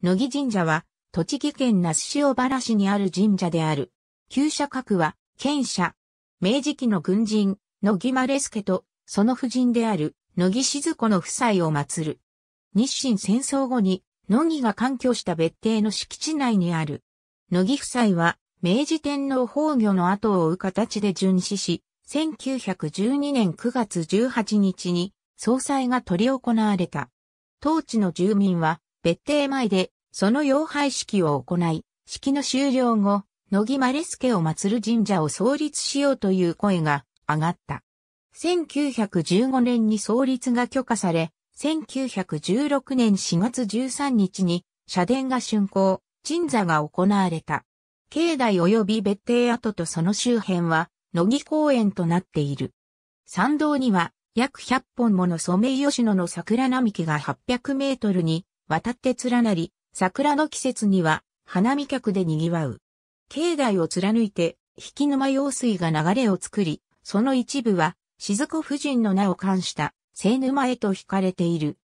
乃木神社は、栃木県那須塩原市にある神社である。旧社格は、県社。明治期の軍人、乃木マレスケと、その夫人である、乃木静子の夫妻を祀る。日清戦争後に、乃木が環居した別邸の敷地内にある。乃木夫妻は、明治天皇崩御の後を追う形で殉死し、1912年9月18日に総裁が取り行われた。当地の住民は別邸前でその妖拝式を行い、式の終了後、乃木マレスケを祀る神社を創立しようという声が上がった。1915年に創立が許可され、1916年4月13日に社殿が竣工、鎮座が行われた。境内及び別邸跡とその周辺は、乃木公園となっている。参道には、約100本ものソメイヨシノの桜並木が800メートルに渡って連なり、桜の季節には花見客で賑わう。境内を貫いて、引沼用水が流れを作り、その一部は、静子夫人の名を冠した、聖沼へと引かれている。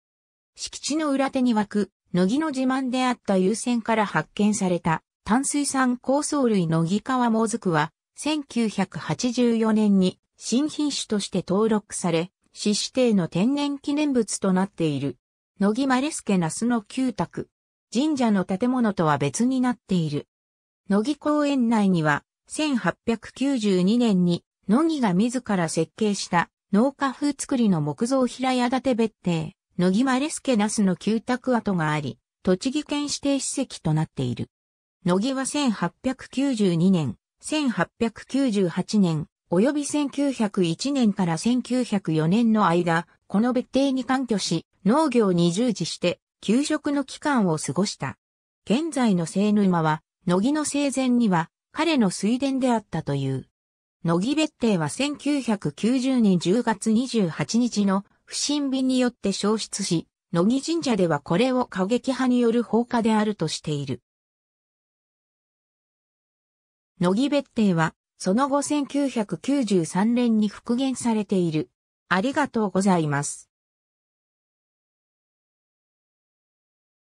敷地の裏手に湧く、乃木の自慢であった優先から発見された、淡水酸高層類乃木川もずくは、1984年に新品種として登録され、市指定の天然記念物となっている。乃木マレスケナスの旧宅。神社の建物とは別になっている。乃木公園内には、1892年に、乃木が自ら設計した農家風作りの木造平屋建て別邸、乃木マレスケナスの旧宅跡があり、栃木県指定史跡となっている。乃木は1892年、1898年、及び1901年から1904年の間、この別邸に環居し、農業に従事して、給食の期間を過ごした。現在の聖沼は、乃木の生前には、彼の水田であったという。乃木別邸は1990年10月28日の不審火によって消失し、乃木神社ではこれを過激派による放火であるとしている。乃木別邸は、その後1993年に復元されている。ありがとうございます。